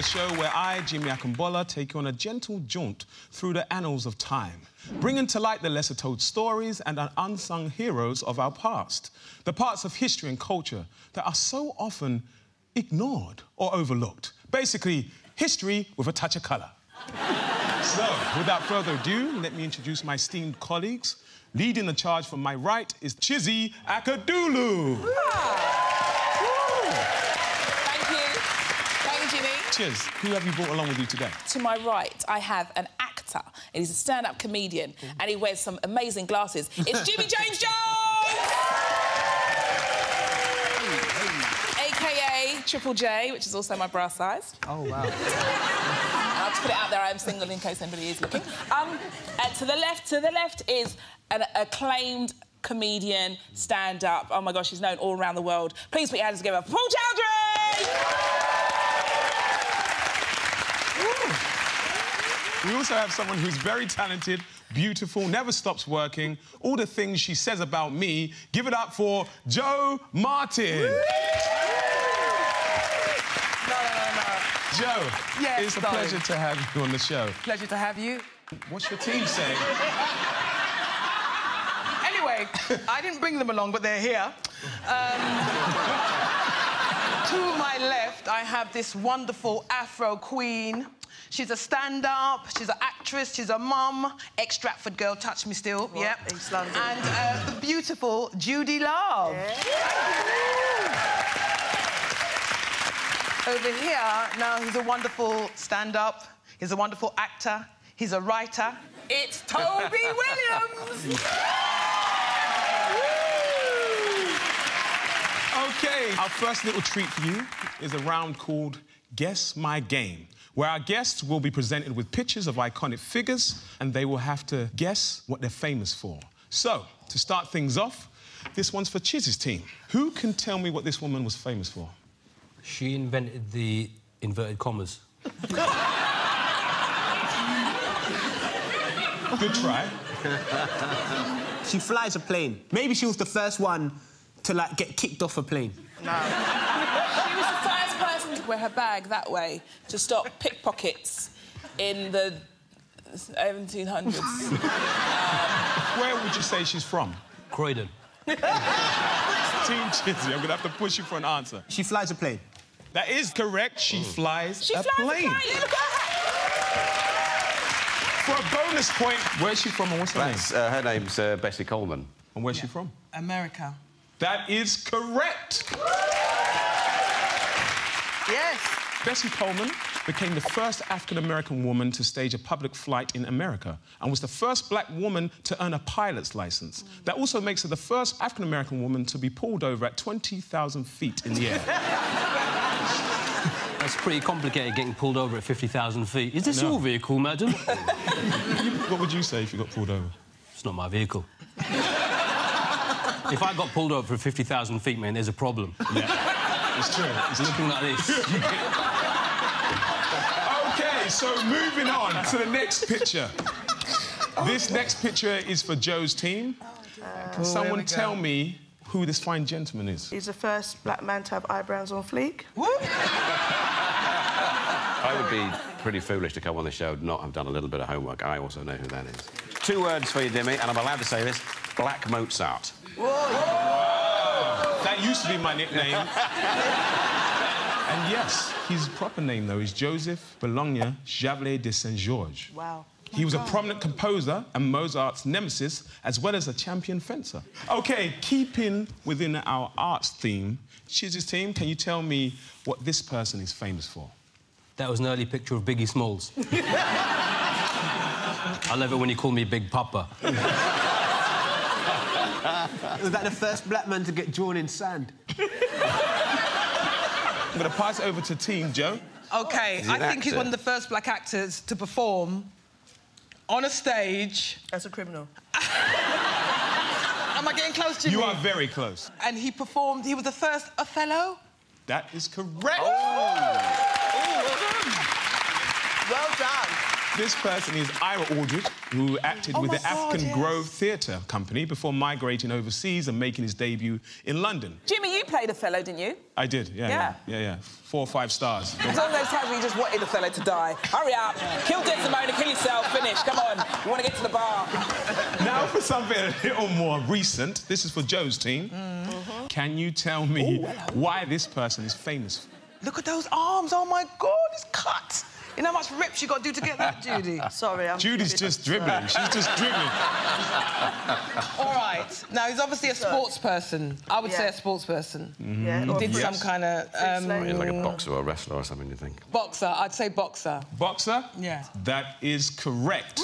the show where I, Jimmy Akingbola, take you on a gentle jaunt through the annals of time, bringing to light the lesser told stories and unsung heroes of our past, the parts of history and culture that are so often ignored or overlooked. Basically, history with a touch of colour. so, without further ado, let me introduce my esteemed colleagues. Leading the charge from my right is Chizzy Akudolu. Cheers. Who have you brought along with you today? To my right, I have an actor, and he's a stand-up comedian, and he wears some amazing glasses. It's Jimmy James Jones! AKA Triple J, which is also my bra size. Oh, wow. I'll just put it out there, I am single in case anybody is looking. Um, and to the left, to the left is an acclaimed comedian, stand-up. Oh, my gosh, he's known all around the world. Please put your hands together for Paul Chowdhry! We also have someone who's very talented, beautiful, never stops working, all the things she says about me. Give it up for Jo Martin. No, no, no. Jo, yes, it's a darling. pleasure to have you on the show. Pleasure to have you. What's your team saying? anyway, I didn't bring them along, but they're here. Um, to my left, I have this wonderful Afro queen. She's a stand-up, she's an actress, she's a mum, ex-Stratford girl, touch me still, what? yep. East London. And uh, the beautiful Judi Love. Yeah. Over here, now he's a wonderful stand-up, he's a wonderful actor, he's a writer. It's Toby Williams! OK, our first little treat for you is a round called Guess My Game where our guests will be presented with pictures of iconic figures and they will have to guess what they're famous for. So, to start things off, this one's for Chiz's team. Who can tell me what this woman was famous for? She invented the inverted commas. Good try. she flies a plane. Maybe she was the first one to, like, get kicked off a plane. No wear her bag that way to stop pickpockets in the 1700s. um, Where would you say she's from? Croydon. Team Chizzy, I'm gonna have to push you for an answer. She flies a plane. That is correct. She mm. flies she a flies plane. A plane. For a bonus point, where's she from and what's her That's, name? Uh, her name's uh, Bessie Coleman. And where's yeah. she from? America. That is correct. Yes. Bessie Coleman became the first African-American woman to stage a public flight in America and was the first black woman to earn a pilot's license. Mm. That also makes her the first African-American woman to be pulled over at 20,000 feet in the air. That's pretty complicated, getting pulled over at 50,000 feet. Is this your vehicle, madam? what would you say if you got pulled over? It's not my vehicle. if I got pulled over for 50,000 feet, man, there's a problem. Yeah. It's true. It's looking like this. OK, so moving on to the next picture. This next picture is for Jo's team. Oh, Can someone tell me who this fine gentleman is? He's the first black man to have eyebrows on fleek. I would be pretty foolish to come on the show and not have done a little bit of homework. I also know who that is. Two words for you, Dimmy, and I'm allowed to say this. Black Mozart. Whoa. That used to be my nickname. and yes, his proper name, though, is Joseph Bologne Chevalier de Saint-Georges. Wow. Oh he was a prominent composer and Mozart's nemesis, as well as a champion fencer. OK, keeping within our arts theme, Chiz's team, can you tell me what this person is famous for? That was an early picture of Biggie Smalls. I love it when you call me Big Papa. Was that the first black man to get drawn in sand? I'm going to pass it over to Team Jo. OK, I think he's one of the first black actors to perform on a stage... As a criminal. Am I getting close to you? You are very close. And he performed... He was the first Othello? That is correct. Oh. oh well done. Well done. This person is Ira Aldridge. Who acted Oh with the God, African yes. Grove Theatre Company before migrating overseas and making his debut in London. Jimmy, you played Othello, didn't you? I did, yeah, Yeah. yeah, yeah, yeah. Four or five stars. It's one of those times where you just wanted Othello to die. Hurry up, kill Desdemona, kill yourself, finish. Come on, you want to get to the bar. now for something a little more recent. This is for Jo's team. Mm-hmm. Can you tell me why this person is famous? Look at those arms. Oh, my God, it's cut. You know how much rips you got to do to get that, Judi? Sorry, I'm... Judi's just dribbling. She's just dribbling. All right. Now, he's obviously a sports person. I would say a sports person. Yeah, or Did free- some kind of um, slave. He's like a boxer or a wrestler or something, you think? boxer. I'd say boxer. Boxer? Yeah. That is correct.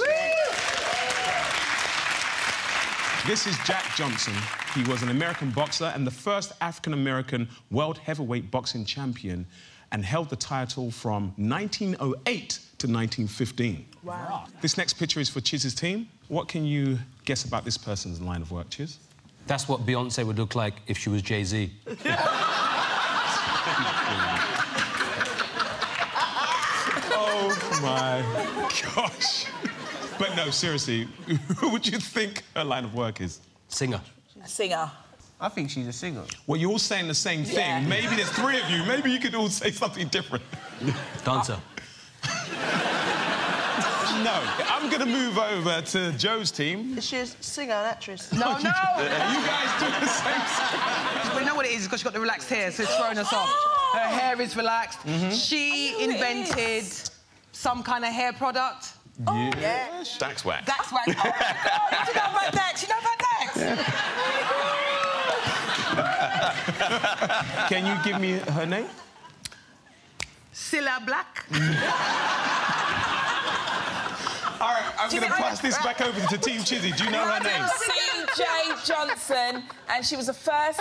This is Jack Johnson. He was an American boxer and the first African American world heavyweight boxing champion and held the title from 1908 to 1915. Wow. This next picture is for Chiz's team. What can you guess about this person's line of work, Chiz? That's what Beyonce would look like if she was Jay Z. Oh my gosh. But no, seriously, who would you think her line of work is? Singer. A singer. I think she's a singer. Well, you're all saying the same thing. Yeah. Maybe there's three of you. Maybe you could all say something different. Dancer. No, I'm going to move over to Jo's team. She's a singer and actress? No, no. You guys do the same thing. We know what it is because she's got the relaxed hair, so it's throwing us off. Her oh. hair is relaxed. Mm-hmm. She I know what it invented some kind of hair product. Oh, Yeah. Dax wax. That's why. Oh my God! You know about Dax? You know about Dax? Can you give me her name? Cilla Black. All right, I'm going to pass this back over to Team Chizzy. Do you know her name? C.J. Johnson, and she was the first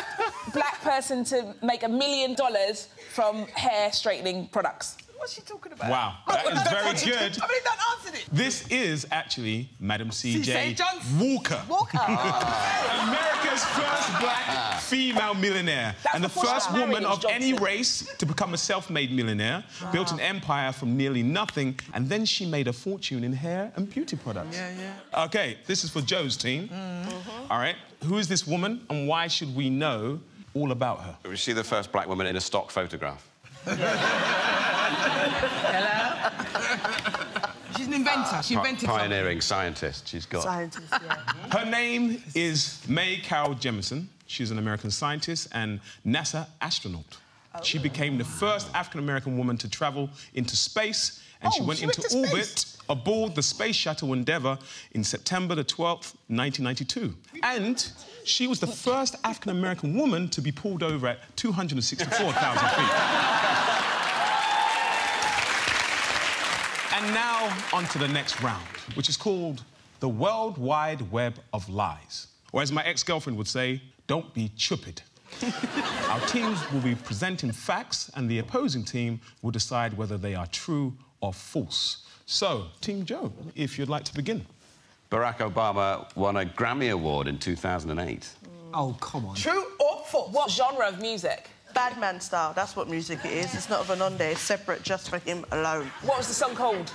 black person to make a million dollars from hair straightening products. What's she talking about? Wow, that is very good. I mean, that answered it. This is actually Madam C.J. C.J. Walker. Walker. Ah. America's first black ah. female millionaire That's and the first woman married, of any race to become a self-made millionaire, ah. built an empire from nearly nothing, and then she made a fortune in hair and beauty products. Yeah, yeah. Okay, this is for Jo's team. Mm. Uh-huh. All right, who is this woman and why should we know all about her? Was she the first black woman in a stock photograph? She's an inventor. She Pi- invented something. pioneering scientist. She's got. Scientist, yeah. Her name is Mae Carol Jemison. She's an American scientist and NASA astronaut. Oh. She became the first African American woman to travel into space, and she Oh, went she into to orbit aboard the Space Shuttle Endeavour in September the 12th, 1992. And she was the first African American woman to be pulled over at 264,000 feet. now, on to the next round, which is called the World Wide Web of Lies. Or as my ex-girlfriend would say, don't be stupid. Our teams will be presenting facts, and the opposing team will decide whether they are true or false. So, Team Jo, if you'd like to begin. Barack Obama won a Grammy Award in 2008. Oh, come on. True or false? What genre of music? Bad man style, that's what music it is. It's not of an on there, it's separate just for him alone. What was the song called?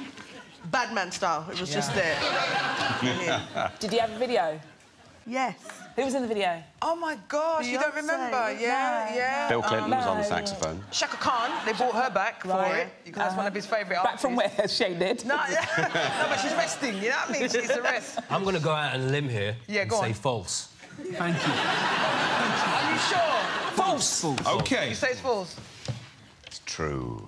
Badman style, it was just there. Did you have a video? Yes. Who was in the video? Oh my gosh, you don't remember? Yeah, No. yeah. Bill Clinton was on the saxophone. Chaka Khan, they brought her back Right. for it because that's one of his favourite Back from where? Shane did. No, no, but she's resting, you know what I mean? She's a rest. I'm going to go out on a limb here Yeah, and go say on. false. Thank you. Are you sure? False. false. Okay. You say it's false? It's true.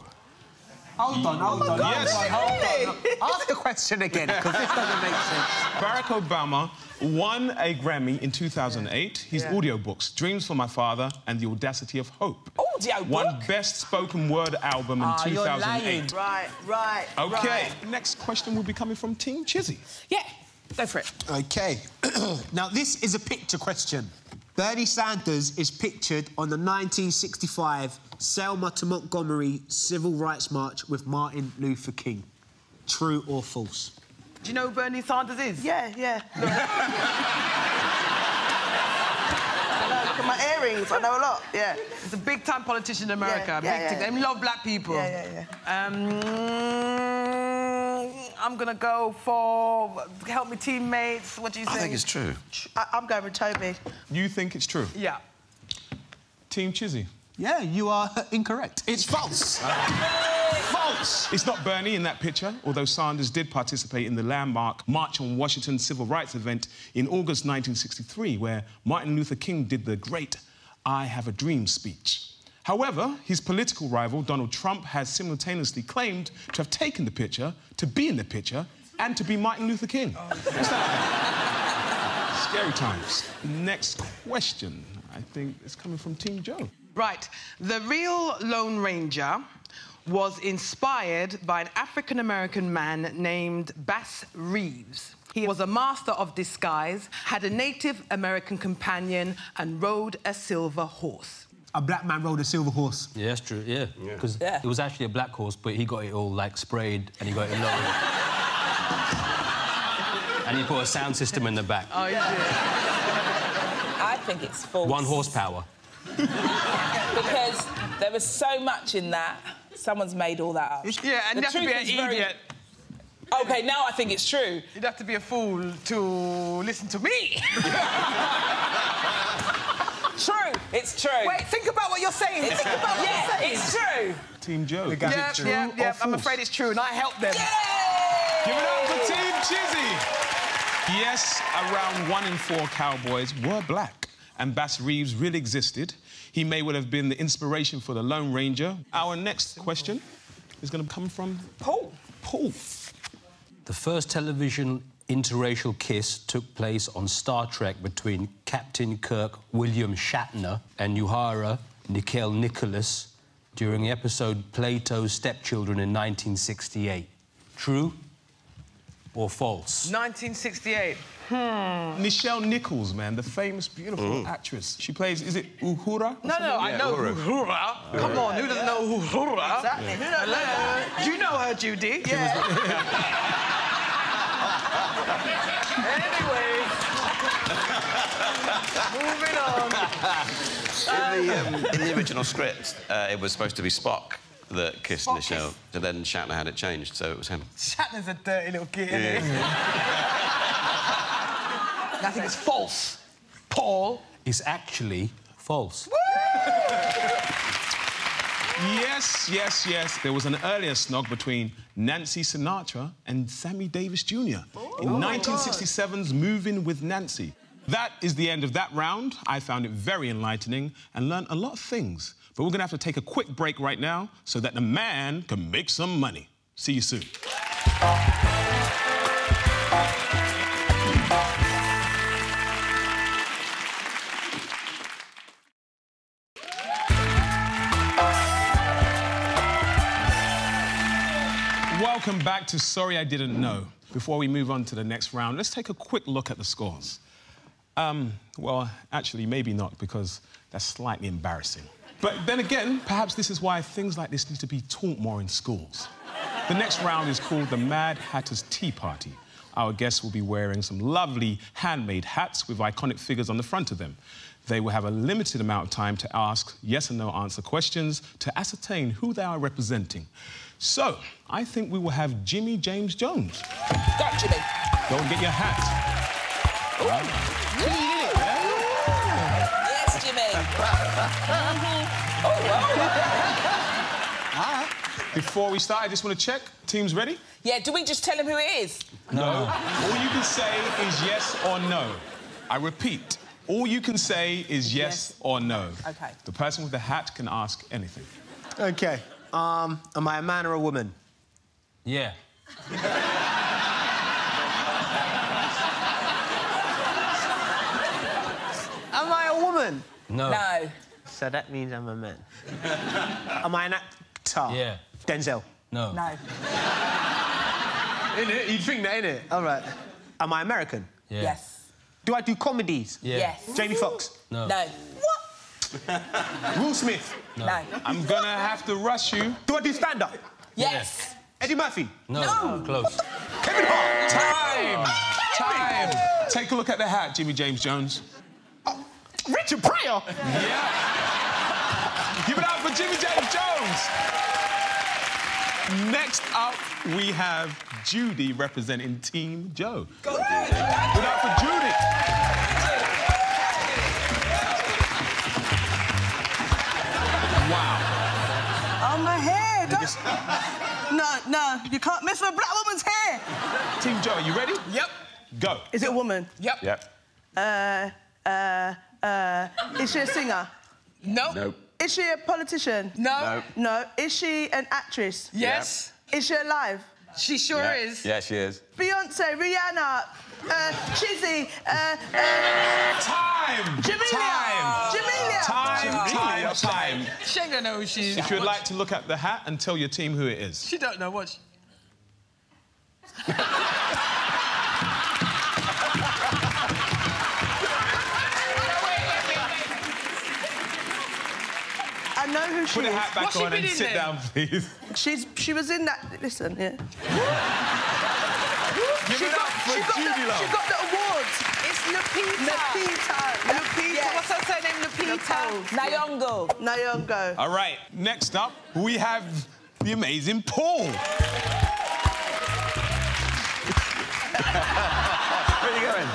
Hold on, hold on. Yes. Really? Ask the question again, because this doesn't make sense. Barack Obama won a Grammy in 2008. His Yeah. audiobooks, Dreams for My Father and The Audacity of Hope. Audio Won? Best Spoken Word Album in Ah, you're 2008. Right, right. Okay, right. next question will be coming from Team Chizzy. Yeah. Go for it. Okay. now, this is a picture question. Bernie Sanders is pictured on the 1965 Selma to Montgomery Civil Rights March with Martin Luther King. True or false? Do you know who Bernie Sanders is? Yeah, yeah. Look. I know, look at my earrings, I know a lot, yeah. He's a big time politician in America. Yeah, big yeah, yeah. They love black people. Yeah, yeah, Um, I'm gonna go for help me teammates. What do you think? I think? think it's true. I, I'm going with Toby. You think it's true? Yeah. Team Chizzy. Yeah, you are incorrect. It's false. false. It's not Bernie in that picture, although Sanders did participate in the landmark March on Washington civil rights event in August 1963, where Martin Luther King did the great I Have a Dream speech. However, his political rival, Donald Trump, has simultaneously claimed to have taken the picture, to be in the picture, and to be Martin Luther King. Oh. What's that? Scary times. Next question. I think it's coming from Team Jo. Right. The real Lone Ranger was inspired by an African American man named Bass Reeves. He was a master of disguise, had a Native American companion, and rode a silver horse. A black man rode a silver horse. Yeah, that's true, yeah. Because Yeah. it was actually a black horse, but he got it all, like, sprayed and he got it lowered. and he put a sound system in the back. Oh, yeah. I think it's false. One horsepower. Because there was so much in that. Someone's made all that up. Yeah, and The you have to be truth an is very- idiot. OK, now I think it's true. You'd have to be a fool to listen to me. True. It's true. Wait, think about what you're saying. It's, think about what yeah, you're saying. it's true. Team Jo. Is it Yeah, true yeah, or yeah. I'm afraid it's true, and I helped them. Give it up for Team Chizzy. Yes, around one in four cowboys were black, and Bass Reeves really existed. He may well have been the inspiration for the Lone Ranger. Our next question is going to come from Paul. Paul. The first television interracial kiss took place on Star Trek between Captain Kirk William Shatner and Uhura Nicole Nicholas during the episode Plato's Stepchildren in 1968. True or false? 1968. Hmm. Nichelle Nichols, man, the famous, beautiful actress. She plays, is it Uhura? No, no, I know Uhura. Come on, who doesn't know Uhura? Exactly. Who knows Hello? Do you know her, Judi? Yeah. Anyway. Moving on. In the, um, in the original script, uh, it was supposed to be Spock that kissed Spock Nichelle. kissed- And then Shatner had it changed, so it was him. Shatner's a dirty little kid, isn't he? I think it's false. Paul. is actually false. Yes, yes, yes. There was an earlier snog between Nancy Sinatra and Sammy Davis Jr. in 1967's Moving with Nancy. That is the end of that round. I found it very enlightening and learned a lot of things. But we're going to have to take a quick break right now so that the man can make some money. See you soon. Welcome back to Sorry I Didn't Know. Before we move on to the next round, let's take a quick look at the scores. Um, well, actually, maybe not, because that's slightly embarrassing. But then again, perhaps this is why things like this need to be taught more in schools. The next round is called the Mad Hatter's Tea Party. Our guests will be wearing some lovely handmade hats with iconic figures on the front of them. They will have a limited amount of time to ask yes and no answer questions to ascertain who they are representing. So, I think we will have Jimmy James Jones. Go, Jimmy. Go and get your hat. Yes, Jimmy. Oh, Before we start, I just want to check. Teams ready? Yeah, do we just tell him who it is? No. All you can say is yes or no. I repeat, all you can say is yes, Yes. or no. Okay. The person with the hat can ask anything. Okay. Um, am I a man or a woman? Yeah. Am I a woman? No. No. So that means I'm a man. am I an actor? Yeah. Denzel. No. No. In it? You'd think that, innit? All right. Am I American? Yeah. Yes. Do I do comedies? Yeah. Yes. Jamie Foxx. No. No. Will Smith. No. I'm gonna have to rush you. Do I do stand-up? Yes. Eddie Murphy. No. No. Oh, close. Kevin Hart. Time! Oh, Time! Take a look at the hat, Jimmy James Jones. Oh, Richard Pryor. Yeah! Give it up for Jimmy James Jones! Next up, we have Judi representing Team Jo. Go, Judi. Good up for Judi. Hair. Don't... no, no, you can't mess with a black woman's hair. Team Jo, are you ready? Yep. Go. Is it a woman? Yep. Yep. Uh, uh, uh, is she a singer? No. Nope. Is she a politician? No. No. No. Is she an actress? Yes. Is she alive? She sure Yeah. is. Yeah, she is. Beyonce, Rihanna, uh, Chizzy, uh, uh, Time! Jamelia. Time! Jamelia. Time, time, time. She ain't gonna know who she is. If you'd like to look at the hat and tell your team who it is. She don't know what she... know who she Put the is. hat back What's she on been and in sit then? down, please. She's she was in that. Listen, yeah. Give She it got, up for she, got Judi the, she got the awards. It's Lupita. Lupita. Lupita. Yes. What's her surname? Lupita. Nyong'o. Nyong'o. All right, next up, we have the amazing Paul. Where are you going?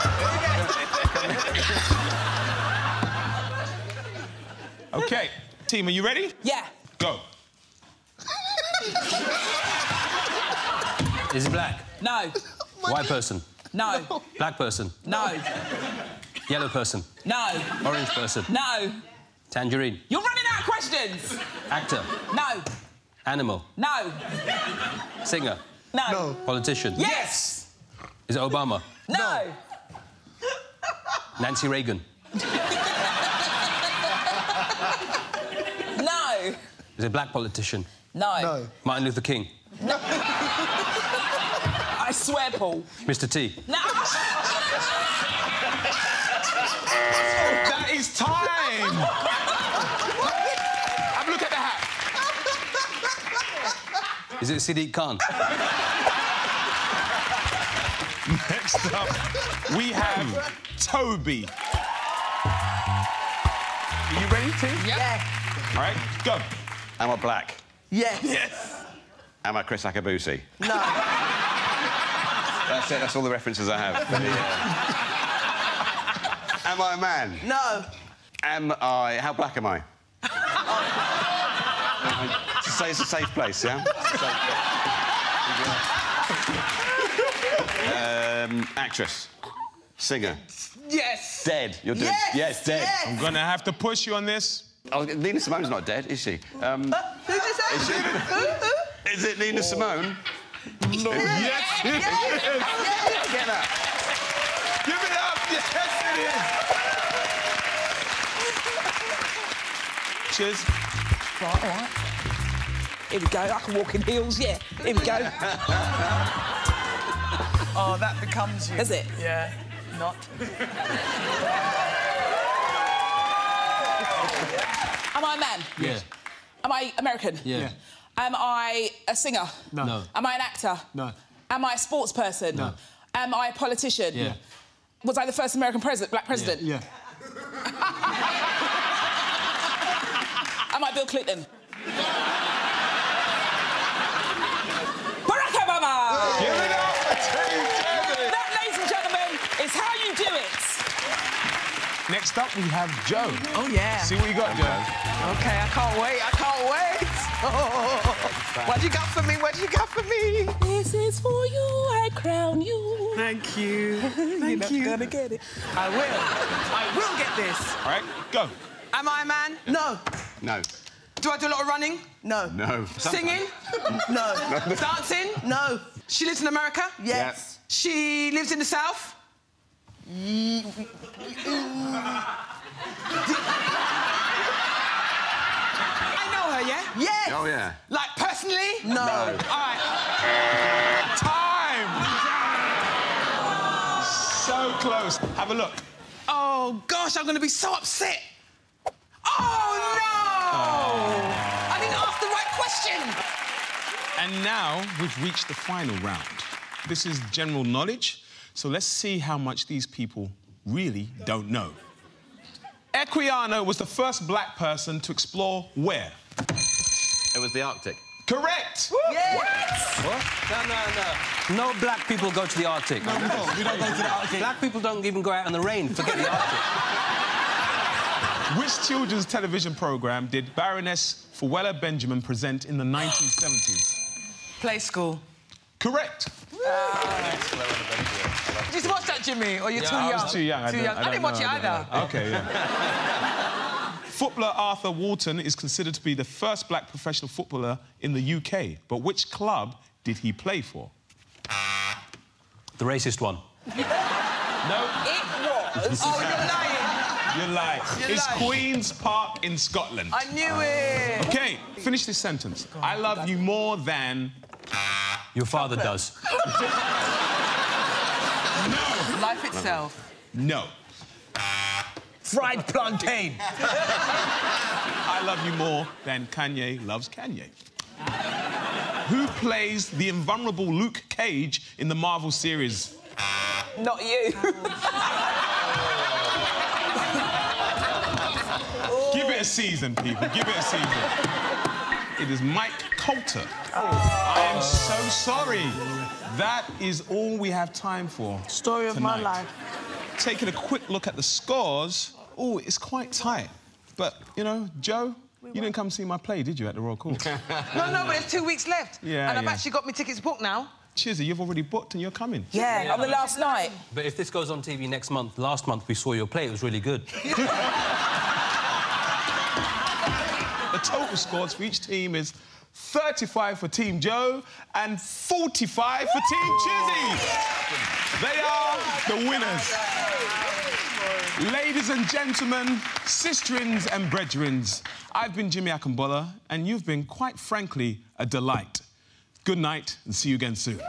Okay, team, are you ready? Yeah. Go. Is it black? No. White person? No. Black person? No. Yellow person? No. Orange person? No. Tangerine? You're running out of questions. Actor? No. Animal? No. Singer? No. Politician? Yes. Is it Obama? No. Nancy Reagan? No. Is it a black politician? No. Martin Luther King? No. I swear, Paul. Mr. T? No. That is time! Have a look at the hat. Is it Sadiq Khan? Next up, we have Toby. Are you ready, team? Yeah. All right, go. Am I black? Yes. Yes. Am I Kriss Akabusi? No. That's it. That's all the references I have. am I a man? No. Am I... How black am I? To say it's a safe place, yeah? um, actress. Singer. Yes. Dead. You're doing... Yes. dead. Yes. I'm gonna have to push you on this. Oh, Nina Simone's not dead, is she? Um, who did you say? Is she- Who? Who? is it Nina Simone? Yes, it is. Get that. Give it up. Yes, it is. Cheers. Right, all right. Here we go. I can walk in heels, yeah. Here we go. Oh, that becomes you. Is it? Yeah. Not. Am I a man? Yeah. Am I American? Yeah. Am I a singer? No. No. Am I an actor? No. Am I a sports person? No. Am I a politician? Yeah. Was I the first American president, black president? Yeah. Am I Bill Clinton? Barack Obama! Give it up for Team David. That, ladies and gentlemen, is how you do it. Next up, we have Jo. Oh, yeah. See what you got, Jo. Okay, I can't wait. I can't wait. what you got for me? What you got for me? This is for you, I crown you. Thank you. Thank you. Gonna get it. I will. I will get this. All right, go. Am I a man? No. No. Do I do a lot of running? No. No. Singing? No. Dancing? No. She lives in America? Yes. She lives in the South? I know her, yeah? Yes. Oh, yeah. Like, personally? No. All right. Time. So close. Have a look. Oh, gosh, I'm going to be so upset. Oh, no! I didn't ask the right question. And now we've reached the final round. This is general knowledge, so let's see how much these people really don't know. Equiano was the first black person to explore where? It was the Arctic. Correct. What? No, no, no. No black people go to the Arctic. No, we don't. We don't go to the Arctic. Black people don't even go out in the rain. Forget the Arctic. Which children's television program did Baroness Floella Benjamin present in the 1970s? Play school. Correct. Did you watch that, Jimmy? Or you're too young? I young? was too young. I Too young. I, don't didn't watch know, it either. Okay, yeah. Footballer Arthur Wharton is considered to be the first black professional footballer in the UK. But which club did he play for? The racist one. No, It was. Oh, you're lying. you're lying. You're it's lying. Queen's Park in Scotland. I knew it. Okay, finish this sentence. I love you more than. Your father does. Life itself. No. Fried plantain. I love you more than Kanye loves Kanye. Who plays the invulnerable Luke Cage in the Marvel series? Not you. Give it a season, people. Give it a season. It is Mike Colter. I am so sorry. That is all we have time for. Story of my life. Taking a quick look at the scores. Oh, it's quite tight. But, you know, Jo, you didn't come see my play, did you, at the Royal Court? No, no, but there's two weeks left. Yeah, And I've yeah. actually got my tickets booked now. Chizzy, you've already booked and you're coming. Yeah, on the last night. But if this goes on TV next month, last month we saw your play, it was really good. The total scores for each team is 35 for Team Jo and 45 for Team Chizzy. They are the winners. Ladies and gentlemen, sisterins and brethrens, I've been Jimmy Akingbola, and you've been, quite frankly, a delight. Good night, and see you again soon.